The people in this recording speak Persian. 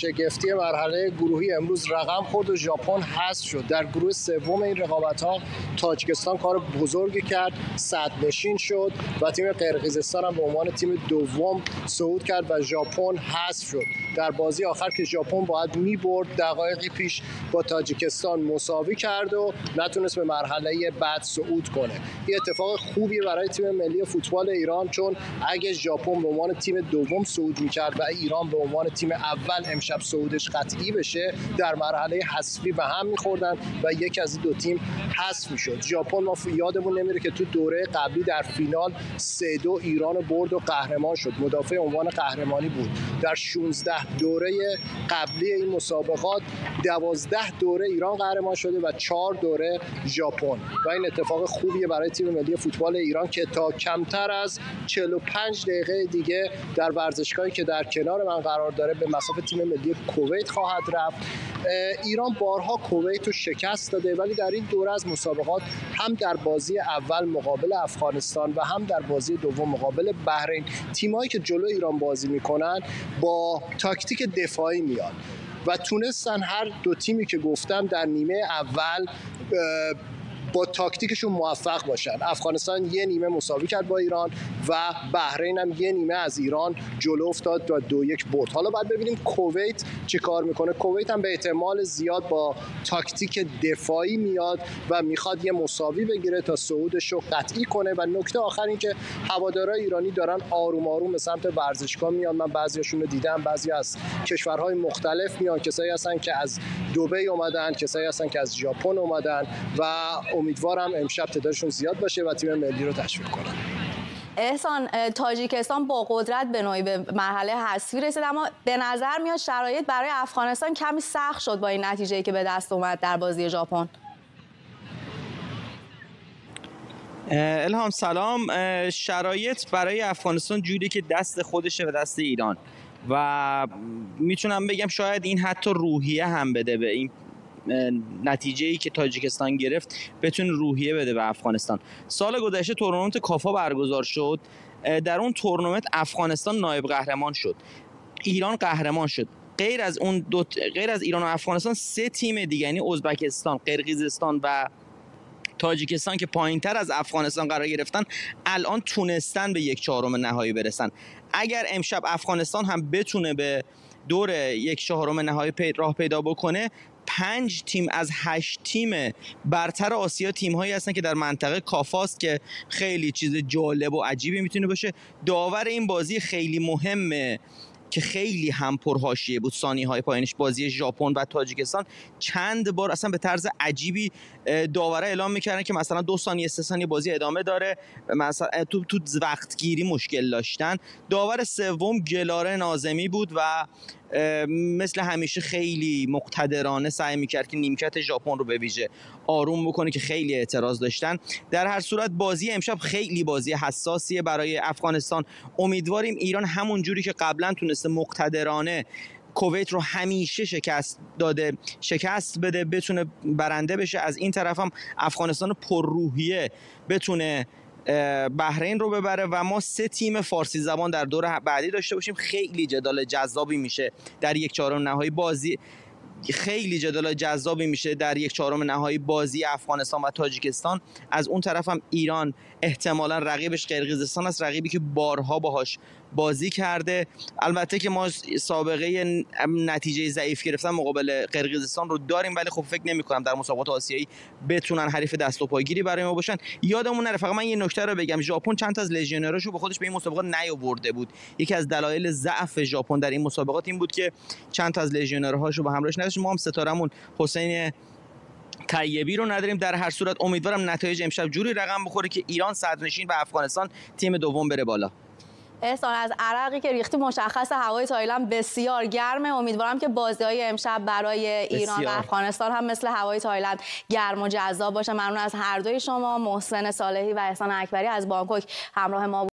شگفتی مرحله گروهی امروز رقم خورد و ژاپن حذف شد. در گروه سوم این رقابت ها تاجیکستان کار بزرگی کرد صد نشین شد و تیم قرقیزستان هم به عنوان تیم دوم صعود کرد و ژاپن حذف شد. در بازی آخر که ژاپن باید می‌برد دقایقی پیش با تاجیکستان مساوی کرد و نتونست به مرحله بعد صعود کنه. این اتفاق خوبی برای تیم ملی فوتبال ایران چون اگه ژاپن به عنوان تیم دوم صعود می‌کرد و ایران به عنوان تیم اول امشب صعودش قطعی بشه در مرحله حذفی به هم میخوردن و یک از دو تیم حذف می‌شد. ژاپن ما یادمون نمیره که تو دوره قبلی در فینال سه دو ایران برد و قهرمان شد. مدافع عنوان قهرمانی بود. در 16 دوره قبلی این مسابقات دوازده دوره ایران قهرمان شده و چهار دوره ژاپن. و این اتفاق خوبیه برای تیم ملی فوتبال ایران که تا کمتر از 45 دقیقه دیگه در ورزشگاهی که در کنار من قرار داره به مسافت تیم کویت خواهد رفت. ایران بارها کویت رو شکست داده ولی در این دوره از مسابقات هم در بازی اول مقابل افغانستان و هم در بازی دوم مقابل بحرین تیمایی که جلو ایران بازی می‌کنن با تاکتیک دفاعی میاد و تونستن هر دو تیمی که گفتم در نیمه اول با تاکتیکشون موفق باشن. افغانستان یه نیمه مساوی کرد با ایران و بحرین هم یه نیمه از ایران جلو افتاد و دو یک برد. حالا باید ببینیم کویت چه کار می‌کنه. کویت هم به احتمال زیاد با تاکتیک دفاعی میاد و می‌خواد یه مساوی بگیره تا صعودش رو قطعی کنه. و نکته آخر این که هوادارهای ایرانی دارن آروم آروم به سمت ورزشگاه میان. من بعضیاشون رو دیدم. بعضی از کشورهای مختلف میان. کسایی هستن که از دبی اومدن کسایی هستن که از ژاپن اومدن و امیدوارم امشب تعدادشون زیاد باشه و تیم ملی رو تشویق کنن. احسان تاجیکستان با قدرت به نوعی به مرحله حذفی رسید اما به نظر میاد شرایط برای افغانستان کمی سخت شد با این نتیجه که به دست اومد در بازی ژاپن. الهام سلام. شرایط برای افغانستان جوری که دست خودشه و دست ایران. و می‌تونم بگم شاید این حتی روحیه هم بده به این نتیجه ای که تاجیکستان گرفت بتونه روحیه بده به افغانستان. سال گذشته تورنمنت کافا برگزار شد. در اون تورنمنت افغانستان نایب قهرمان شد. ایران قهرمان شد. غیر از اون دو غیر از ایران و افغانستان سه تیم دیگه یعنی ازبکستان قرقیزستان و تاجیکستان که پایین تر از افغانستان قرار گرفتن الان تونستن به یک چهارم نهایی برسن. اگر امشب افغانستان هم بتونه به دور یک چهارم نهایی راه پیدا بکنه پنج تیم از هشت تیم برتر آسیا تیم هایی هستن که در منطقه کافاست که خیلی چیز جالب و عجیبی می‌تونه باشه. داور این بازی خیلی مهمه که خیلی هم پرهاشیه بود ثانی های پایینش. بازی ژاپن و تاجیکستان چند بار اصلا به طرز عجیبی داوره اعلام می‌کردن که مثلا دو ثانیه سه ثانیه بازی ادامه داره. مثلا تو تو وقتگیری مشکل داشتن. داور سوم گلاره نازمی بود و مثل همیشه خیلی مقتدرانه سعی می‌کرد که نیمکت ژاپن رو به ویژه آروم بکنه که خیلی اعتراض داشتن. در هر صورت بازی امشب خیلی بازی حساسیه برای افغانستان. امیدواریم ایران همون جوری که قبلا تونسته مقتدرانه کویت رو همیشه شکست داده شکست بده بتونه برنده بشه. از این طرف هم افغانستان پرروحیه بتونه بحرین رو ببره و ما سه تیم فارسی زبان در دور بعدی داشته باشیم. خیلی جدال جذابی میشه در یک چهارم نهایی. بازی خیلی جدال جذابی میشه در یک چهارم نهایی بازی افغانستان و تاجیکستان. از اون طرف هم ایران احتمالا رقیبش قرقیزستان است رقیبی که بارها باهاش بازی کرده. البته که ما سابقه نتیجه ضعیف گرفتن مقابل قرقیزستان رو داریم ولی خب فکر نمی کنم در مسابقات آسیایی بتونن حریف دست و پایگیری برای ما باشن. یادمون نره فقط من یه نکته رو بگم. ژاپن چند تا از لژیونراشو به خودش به این مسابقات نیاورده بود. یکی از دلایل ضعف ژاپن در این مسابقات این بود که چند تا از لژیونرهاشو به همراهش نداشت ما هم ستارمون حسین طیبی رو نداریم. در هر صورت امیدوارم نتایج امشب جوری رقم بخوره که ایران صدرنشین و افغانستان تیم دوم بره بالا. احسان از عرقی که ریختی مشخص هوای تایلند بسیار گرمه. امیدوارم که بازی های امشب برای ایران و افغانستان هم مثل هوای تایلند گرم و جذاب باشه. ممنون از هر دوی شما محسن صالحی و احسان اکبری از بانکوک همراه ما